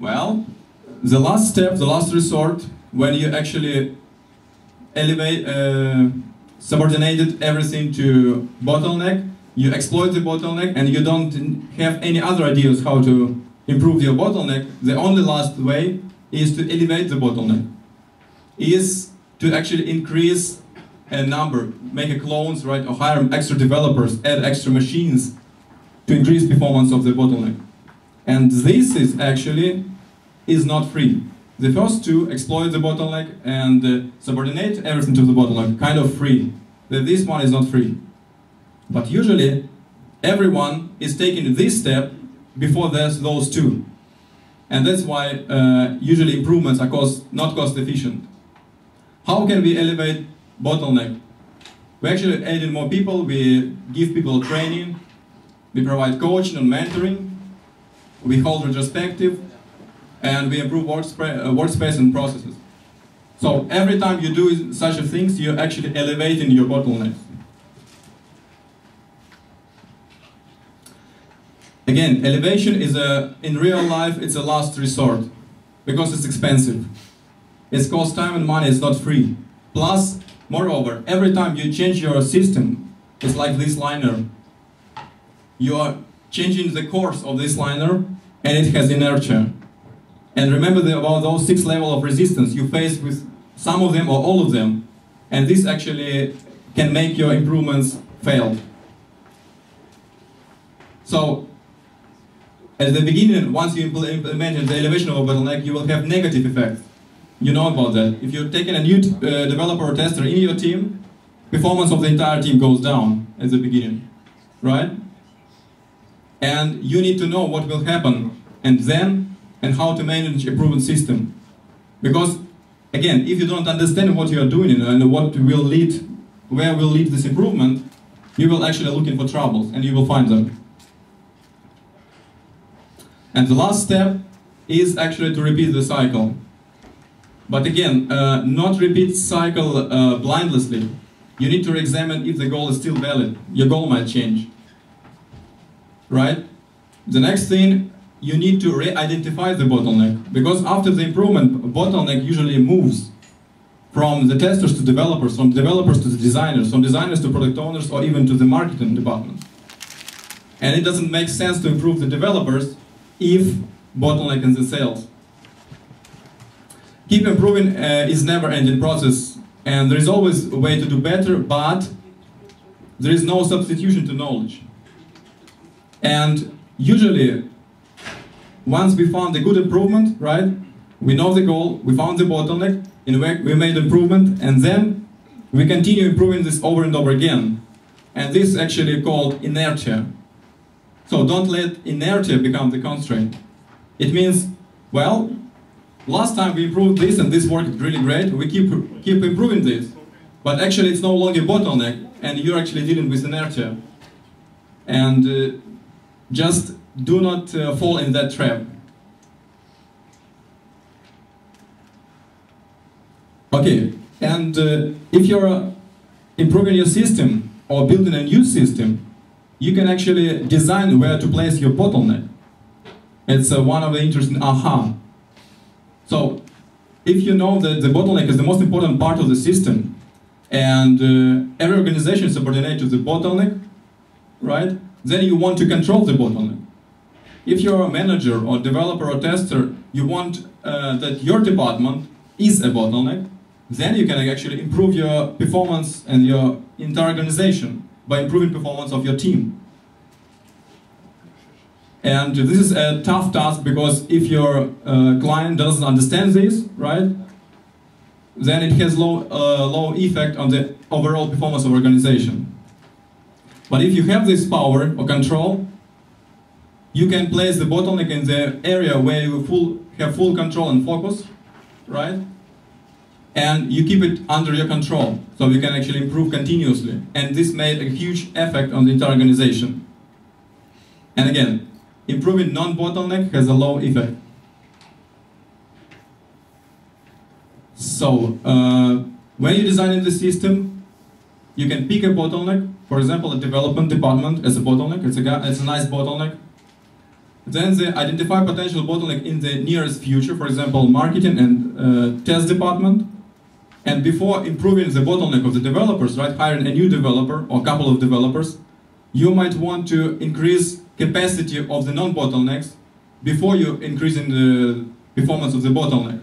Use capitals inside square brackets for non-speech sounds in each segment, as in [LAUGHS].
Well, the last step, the last resort, when you actually elevate, uh, subordinated everything to bottleneck, you exploit the bottleneck and you don't have any other ideas how to improve your bottleneck, the only last way is to elevate the bottleneck, is to actually increase a number, make a clones, right, or hire extra developers, add extra machines to increase performance of the bottleneck. And this is actually is not free. The first two exploit the bottleneck and uh, subordinate everything to the bottleneck, kind of free. This one is not free. But usually, everyone is taking this step before there's those two. And that's why uh, usually improvements are cost, not cost efficient. How can we elevate bottleneck? We actually add in more people, we give people training, we provide coaching and mentoring, we hold retrospective, and we improve workspace, uh, and processes. So every time you do such a things, you're actually elevating your bottlenecks. Again, elevation is a, in real life, it's a last resort because it's expensive. It costs time and money, it's not free. Plus, moreover, every time you change your system, it's like this liner. You are changing the course of this liner and it has inertia. And remember the, about those six levels of resistance you face with some of them or all of them. And this actually can make your improvements fail. So, at the beginning, once you implement the elevation of a bottleneck, you will have negative effects. You know about that. If you're taking a new uh, developer or tester in your team, performance of the entire team goes down at the beginning, right? And you need to know what will happen, and then, and how to manage a proven system. Because, again, if you don't understand what you are doing and what will lead, where will lead this improvement, you will actually looking for troubles, and you will find them. And the last step is actually to repeat the cycle. But again, uh, not repeat cycle uh, blindlessly. You need to examine if the goal is still valid. Your goal might change. Right? The next thing, you need to re-identify the bottleneck. Because after the improvement, bottleneck usually moves from the testers to developers, from developers to the designers, from designers to product owners, or even to the marketing department. And it doesn't make sense to improve the developers if bottleneck in the sales. Keep improving uh, is never-ending process, and there is always a way to do better, but there is no substitution to knowledge. And usually, once we found a good improvement, right, we know the goal, we found the bottleneck, in and we made improvement, and then we continue improving this over and over again. And this is actually called inertia. So don't let inertia become the constraint. It means, well, last time we improved this and this worked really great, we keep, keep improving this. But actually it's no longer bottleneck and you're actually dealing with inertia. And uh, just do not uh, fall in that trap. Okay, and uh, if you're uh, improving your system or building a new system, you can actually design where to place your bottleneck. It's uh, one of the interesting aha. So if you know that the bottleneck is the most important part of the system, and uh, every organization is subordinate to the bottleneck, right? Then you want to control the bottleneck. If you're a manager or developer or tester, you want uh, that your department is a bottleneck, then you can actually improve your performance and your entire organization by improving performance of your team. And this is a tough task because if your uh, client doesn't understand this, right, then it has low, uh, low effect on the overall performance of organization. But if you have this power or control, you can place the bottleneck in the area where you full, have full control and focus, right? and you keep it under your control so you can actually improve continuously. And this made a huge effect on the entire organization. And again improving non-bottleneck has a low effect. So uh, when you're designing the system you can pick a bottleneck. For example a development department as a bottleneck. It's a, it's a nice bottleneck Then they identify potential bottleneck in the nearest future, for example, marketing and uh, test department. And before improving the bottleneck of the developers, right, hiring a new developer or a couple of developers, you might want to increase capacity of the non-bottlenecks before you increasing the performance of the bottleneck.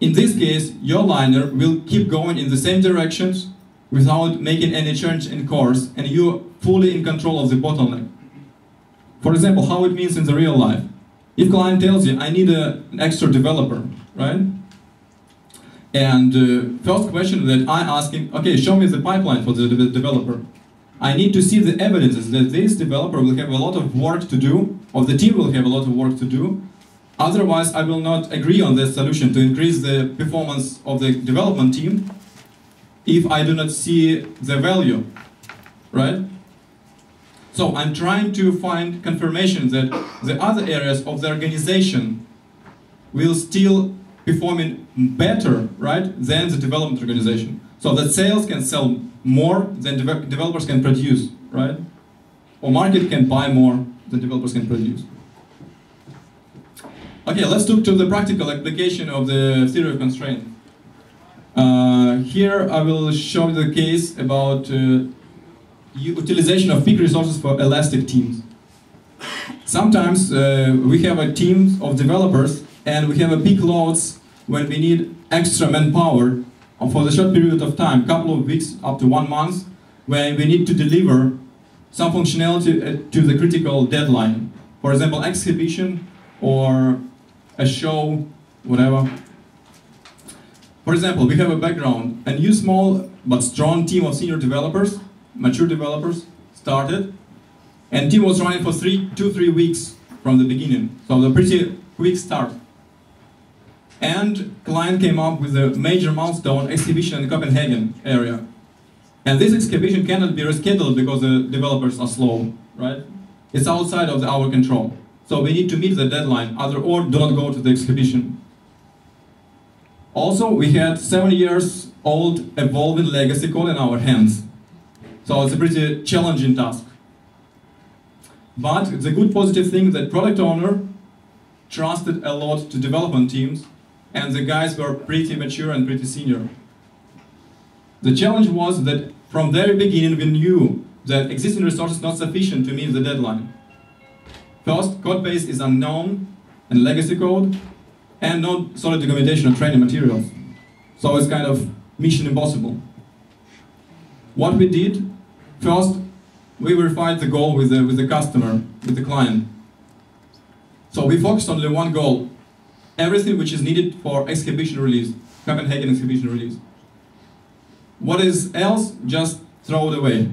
In this case, your liner will keep going in the same directions without making any change in course, and you're fully in control of the bottleneck. For example, how it means in the real life. If client tells you, I need a, an extra developer, right? And uh, first question that I ask him, okay, show me the pipeline for the de developer. I need to see the evidences that this developer will have a lot of work to do, or the team will have a lot of work to do. Otherwise, I will not agree on this solution to increase the performance of the development team if I do not see the value, right? So I'm trying to find confirmation that the other areas of the organization will still performing better, right, than the development organization. So that sales can sell more than de developers can produce, right? Or market can buy more than developers can produce. Okay, let's look to the practical application of the theory of constraint. Uh, here I will show the case about uh, utilization of peak resources for elastic teams. Sometimes uh, we have a team of developers and we have a peak loads when we need extra manpower for the short period of time, couple of weeks up to one month, when we need to deliver some functionality uh, to the critical deadline. For example, exhibition or a show, whatever. For example, we have a background, a new small but strong team of senior developers, mature developers, started, and team was running for three, two, three weeks from the beginning. So a pretty quick start. And client came up with a major milestone exhibition in Copenhagen area. And this exhibition cannot be rescheduled because the developers are slow, right? It's outside of our control. So we need to meet the deadline, other or do not go to the exhibition. Also, we had seven years old evolving legacy code in our hands. So it's a pretty challenging task. But the good positive thing that product owner trusted a lot to development teams and the guys were pretty mature and pretty senior. The challenge was that from very beginning we knew that existing resources not sufficient to meet the deadline. First, code base is unknown and legacy code, and no solid documentation or training materials. So it's kind of mission impossible. What we did, first, we verified the goal with the, with the customer, with the client. So we focused on the one goal, everything which is needed for exhibition release, Copenhagen exhibition release. What is else, just throw it away.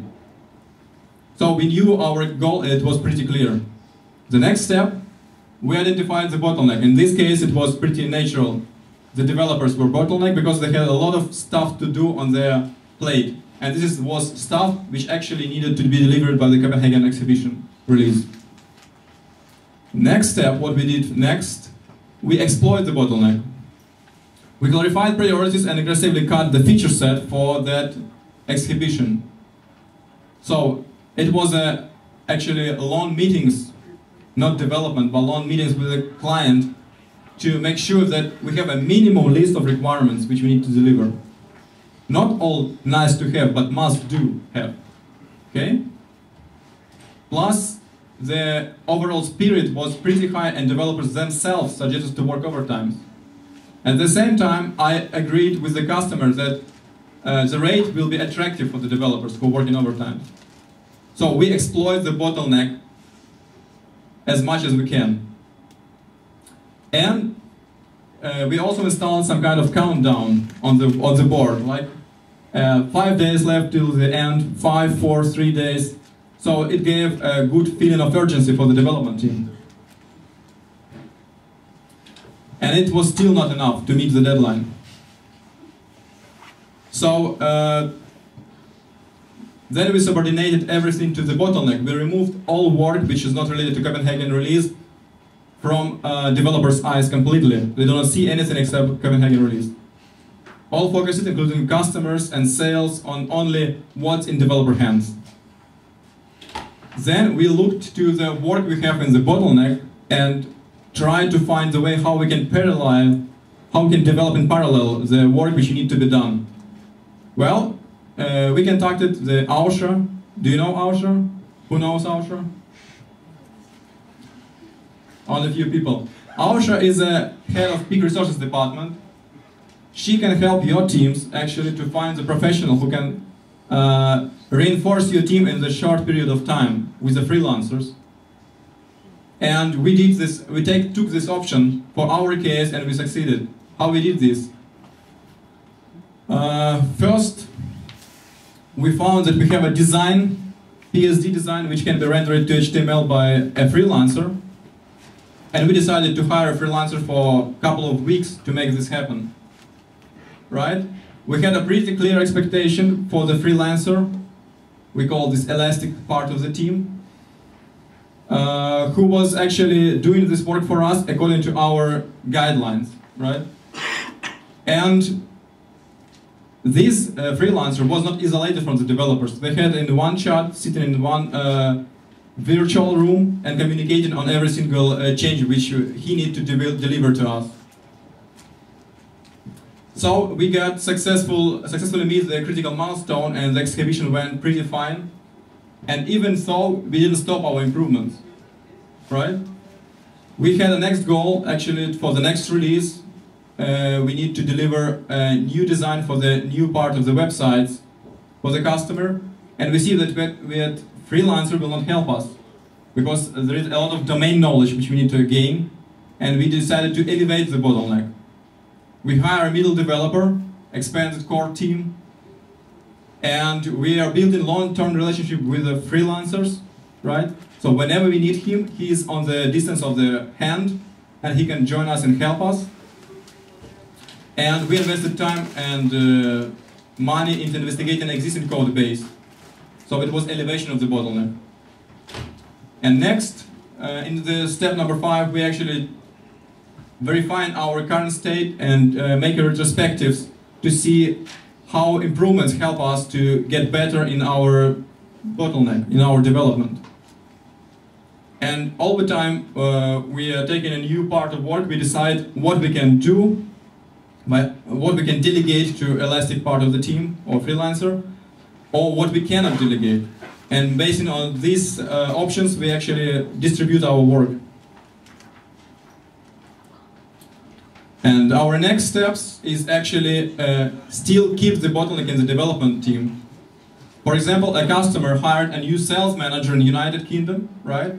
So we knew our goal, it was pretty clear. The next step, we identified the bottleneck. In this case, it was pretty natural. The developers were bottleneck because they had a lot of stuff to do on their plate. And this was stuff which actually needed to be delivered by the Copenhagen exhibition release. Next step, what we did next, we exploit the bottleneck. We clarified priorities and aggressively cut the feature set for that exhibition. So it was a, actually long meetings not development, but long meetings with the client to make sure that we have a minimal list of requirements which we need to deliver. Not all nice to have, but must do have. Okay? Plus, the overall spirit was pretty high and developers themselves suggested to work overtime. At the same time, I agreed with the customer that uh, the rate will be attractive for the developers who work in overtime. So we exploit the bottleneck as much as we can. And uh, we also installed some kind of countdown on the on the board, like uh, five days left till the end, five, four, three days. So it gave a good feeling of urgency for the development team. And it was still not enough to meet the deadline. So uh, then we subordinated everything to the bottleneck. We removed all work which is not related to Copenhagen release from uh, developers' eyes completely. They do not see anything except Copenhagen release. All focuses, including customers and sales, on only what's in developer hands. Then we looked to the work we have in the bottleneck and tried to find the way how we can parallel, how we can develop in parallel the work which need to be done. Well, uh, we contacted the Ausha. Do you know Ausha? Who knows Ausha? Only a few people. Ausha is a head of peak resources department. She can help your teams actually to find the professional who can uh, reinforce your team in the short period of time with the freelancers. And we did this, we take, took this option for our case and we succeeded. How we did this? Uh, first, we found that we have a design, PSD design, which can be rendered to HTML by a freelancer. And we decided to hire a freelancer for a couple of weeks to make this happen. Right? We had a pretty clear expectation for the freelancer. We call this elastic part of the team. Uh, who was actually doing this work for us according to our guidelines, right? And this uh, freelancer was not isolated from the developers. They had in one chat, sitting in one uh, virtual room and communicating on every single uh, change which he need to de deliver to us. So we got successful, successfully meet the critical milestone and the excavation went pretty fine. And even so, we didn't stop our improvements, right? We had a next goal, actually, for the next release. Uh, we need to deliver a new design for the new part of the website for the customer. And we see that we had freelancer will not help us because there is a lot of domain knowledge which we need to gain. And we decided to elevate the bottleneck. We hire a middle developer, expanded core team, and we are building long-term relationship with the freelancers, right? So whenever we need him, he is on the distance of the hand, and he can join us and help us. And we invested time and uh, money into investigating existing code base. So it was elevation of the bottleneck. And next, uh, in the step number five, we actually verify our current state and uh, make a retrospectives to see how improvements help us to get better in our bottleneck, in our development. And all the time uh, we are taking a new part of work, we decide what we can do, what we can delegate to elastic part of the team or freelancer, or what we cannot delegate. And based on these uh, options, we actually distribute our work. And our next steps is actually uh, still keep the bottleneck in the development team. For example, a customer hired a new sales manager in the United Kingdom, right?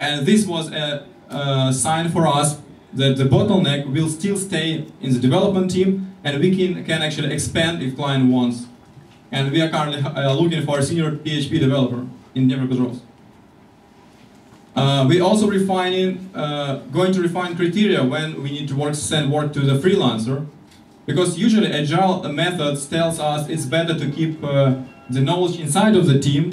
And this was a, a sign for us that the bottleneck will still stay in the development team and we can, can actually expand if client wants. And we are currently uh, looking for a senior PHP developer in Dnepropetrovsk. Uh, we also refining, uh, going to refine criteria when we need to work, send work to the freelancer, because usually agile methods tells us it's better to keep uh, the knowledge inside of the team,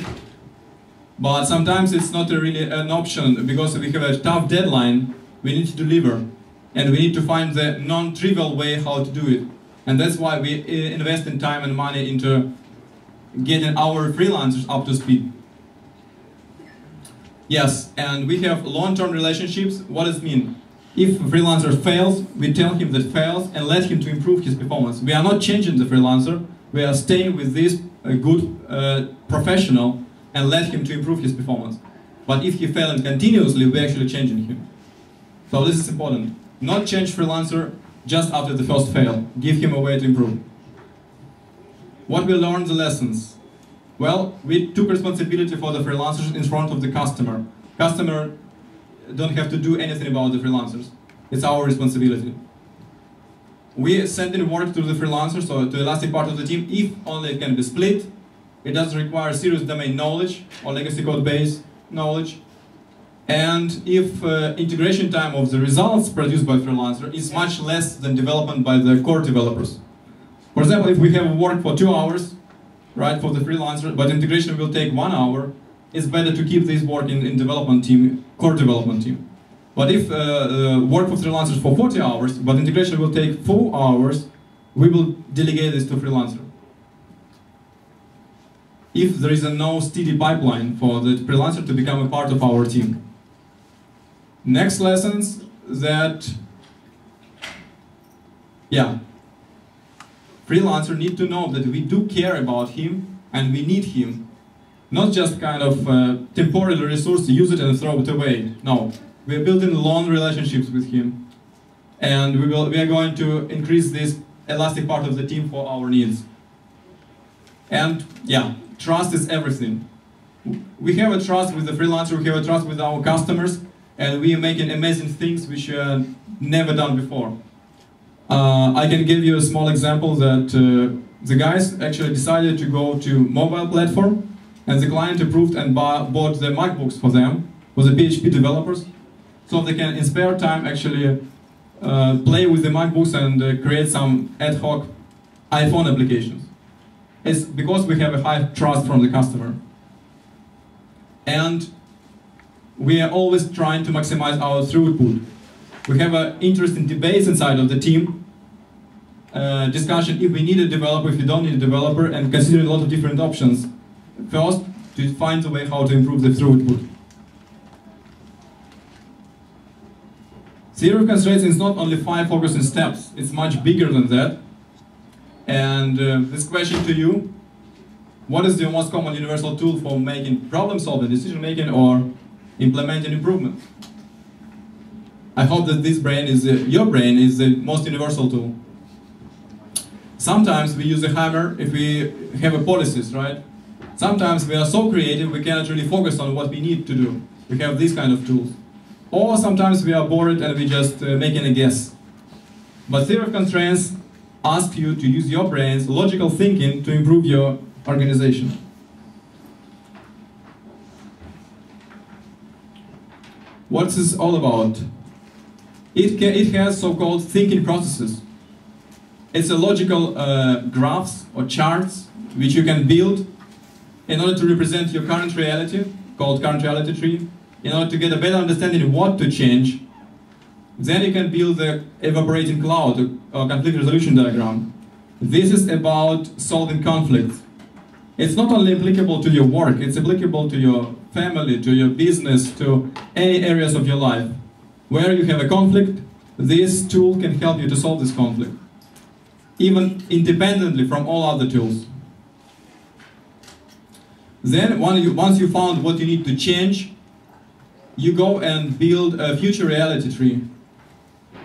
but sometimes it's not really an option because we have a tough deadline we need to deliver, and we need to find the non-trivial way how to do it, and that's why we uh, invest in time and money into getting our freelancers up to speed. Yes, and we have long-term relationships. What does it mean? If a freelancer fails, we tell him that fails and let him to improve his performance. We are not changing the freelancer. We are staying with this uh, good uh, professional and let him to improve his performance. But if he fails continuously, we're actually changing him. So this is important. Not change freelancer just after the first fail. Give him a way to improve. What we learned the lessons. Well, we took responsibility for the freelancers in front of the customer. Customer don't have to do anything about the freelancers. It's our responsibility. We send in work to the freelancers, so to the elastic part of the team, if only it can be split. It doesn't require serious domain knowledge or legacy code base knowledge. And if uh, integration time of the results produced by freelancer is much less than development by the core developers. For example, if we have work for two hours, right, for the freelancer, but integration will take one hour, it's better to keep this work in, in development team, core development team. But if uh, uh, work for freelancers for 40 hours, but integration will take four hours, we will delegate this to freelancer. if there is a no steady pipeline for the freelancer to become a part of our team. Next lessons that, yeah, freelancer need to know that we do care about him and we need him. Not just kind of uh, temporary resource use it and throw it away. No, we're building long relationships with him. And we, will, we are going to increase this elastic part of the team for our needs. And yeah, trust is everything. We have a trust with the freelancer, we have a trust with our customers, and we are making amazing things which are never done before. Uh, I can give you a small example that uh, the guys actually decided to go to mobile platform, and the client approved and bought the MacBooks for them, for the PHP developers, so they can in spare time actually uh, play with the MacBooks and uh, create some ad hoc iPhone applications. It's because we have a high trust from the customer. And we are always trying to maximize our throughput. We have an interesting debate inside of the team, uh, discussion if we need a developer, if we don't need a developer, and considering a lot of different options. First, to find a way how to improve the throughput. Theory of constraints is not only five focusing steps, it's much bigger than that. And uh, this question to you, what is the most common universal tool for making problem solving, decision making, or implementing improvement? I hope that this brain is, uh, your brain is the most universal tool. Sometimes we use a hammer if we have a policies, right? Sometimes we are so creative we cannot really focus on what we need to do. We have these kind of tools. Or sometimes we are bored and we just uh, making a guess. But theory of constraints asks you to use your brain's logical thinking to improve your organization. What's this all about? It, it has so-called thinking processes. It's a logical uh, graphs or charts which you can build in order to represent your current reality, called current reality tree, in order to get a better understanding of what to change. Then you can build the evaporating cloud or conflict resolution diagram. This is about solving conflicts. It's not only applicable to your work, it's applicable to your family, to your business, to any areas of your life. Where you have a conflict, this tool can help you to solve this conflict, even independently from all other tools. Then, once you found what you need to change, you go and build a future reality tree,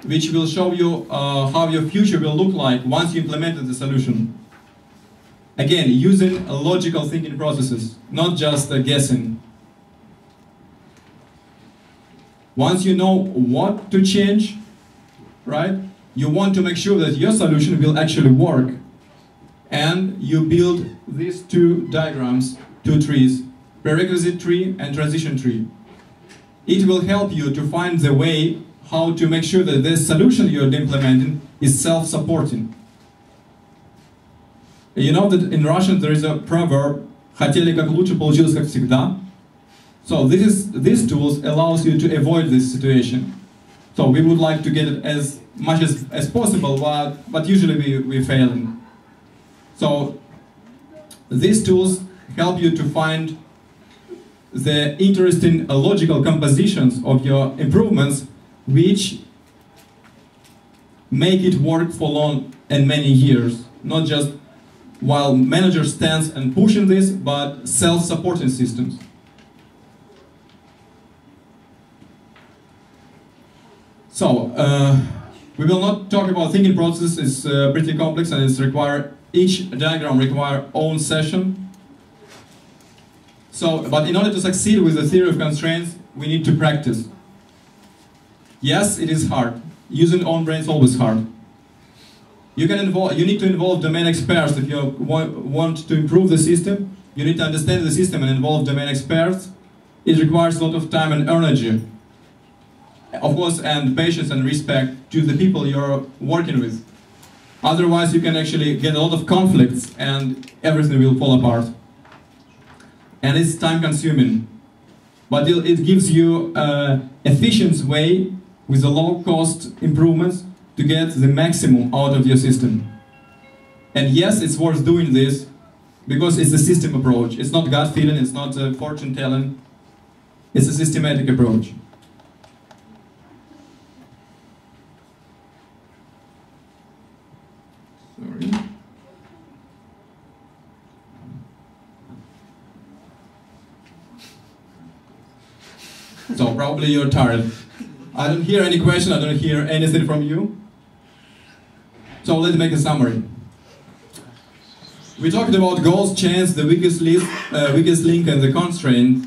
which will show you uh, how your future will look like once you implemented the solution. Again, using logical thinking processes, not just uh, guessing. Once you know what to change, right, you want to make sure that your solution will actually work. And you build these two diagrams, two trees, prerequisite tree and transition tree it will help you to find the way how to make sure that the solution you're implementing is self-supporting. You know that in Russian there is a proverb «Хотели как лучше, получилось как всегда». So this is, these tools allows you to avoid this situation. So we would like to get it as much as, as possible, but, but usually we, we're failing. So these tools help you to find the interesting logical compositions of your improvements which make it work for long and many years, not just while manager stands and pushing this, but self-supporting systems. So, uh, we will not talk about thinking process, it's uh, pretty complex and it's require, each diagram require own session, so, but in order to succeed with the theory of constraints, we need to practice. Yes, it is hard. Using own brain is always hard. You can involve, you need to involve domain experts if you want to improve the system. You need to understand the system and involve domain experts. It requires a lot of time and energy. Of course, and patience and respect to the people you're working with. Otherwise, you can actually get a lot of conflicts and everything will fall apart and it's time consuming. But it gives you an efficient way with a low cost improvements to get the maximum out of your system. And yes, it's worth doing this because it's a system approach. It's not gut feeling, it's not uh, fortune telling, it's a systematic approach. So probably you're tired. I don't hear any question, I don't hear anything from you. So let's make a summary. We talked about goals, chance, the weakest, list, uh, weakest link, and the constraint.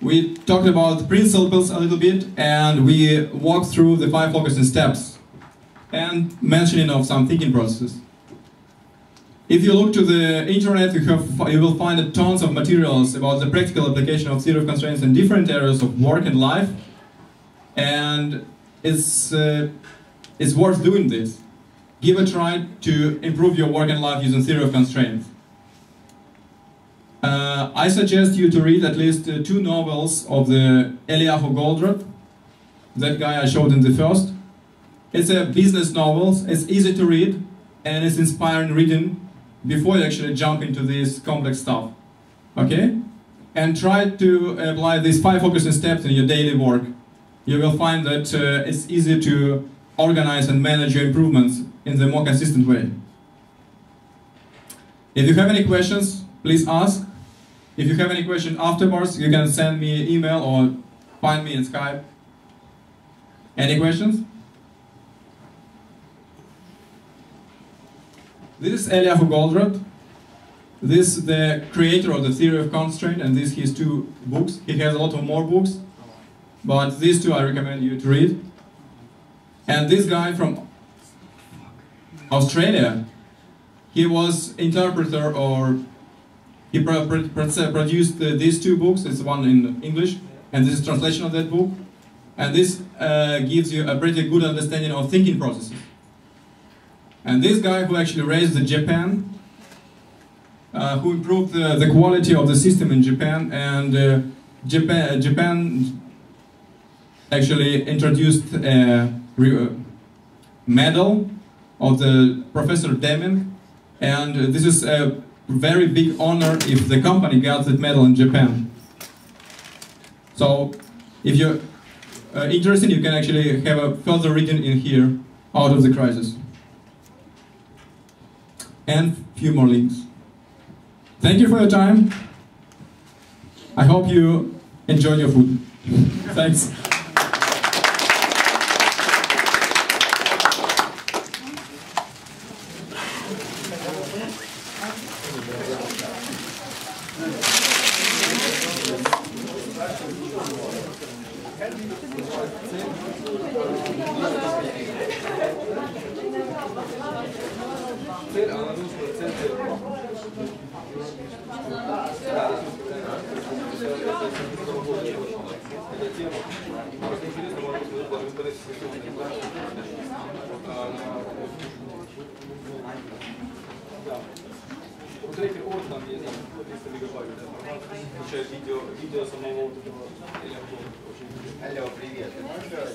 We talked about principles a little bit, and we walked through the five focusing steps, and mentioning of some thinking processes. If you look to the internet, you, have, you will find tons of materials about the practical application of theory of constraints in different areas of work and life, and it's, uh, it's worth doing this. Give a try to improve your work and life using theory of constraints. Uh, I suggest you to read at least uh, two novels of the Eliyahu Goldratt, that guy I showed in the first. It's a business novel, it's easy to read, and it's inspiring reading before you actually jump into this complex stuff. Okay? And try to apply these five focusing steps in your daily work. You will find that uh, it's easy to organize and manage your improvements in the more consistent way. If you have any questions, please ask. If you have any question afterwards, you can send me an email or find me in Skype. Any questions? This is Eliyahu Goldratt. This is the creator of the theory of constraint, and this his two books. He has a lot of more books, but these two I recommend you to read. And this guy from Australia, he was interpreter or he pro pro produced these two books. It's one in English, and this is translation of that book. And this uh, gives you a pretty good understanding of thinking processes. And this guy who actually raised the Japan, uh, who improved the, the, quality of the system in Japan, and uh, Japan, Japan actually introduced a medal of the Professor Deming, and this is a very big honor if the company got that medal in Japan. So, if you're uh, interested, you can actually have a further reading in here, out of the crisis and few more links. Thank you for your time. I hope you enjoyed your food. [LAUGHS] Thanks. вот если Лига видео, видео самого вот этого. Алло, привет. Можно?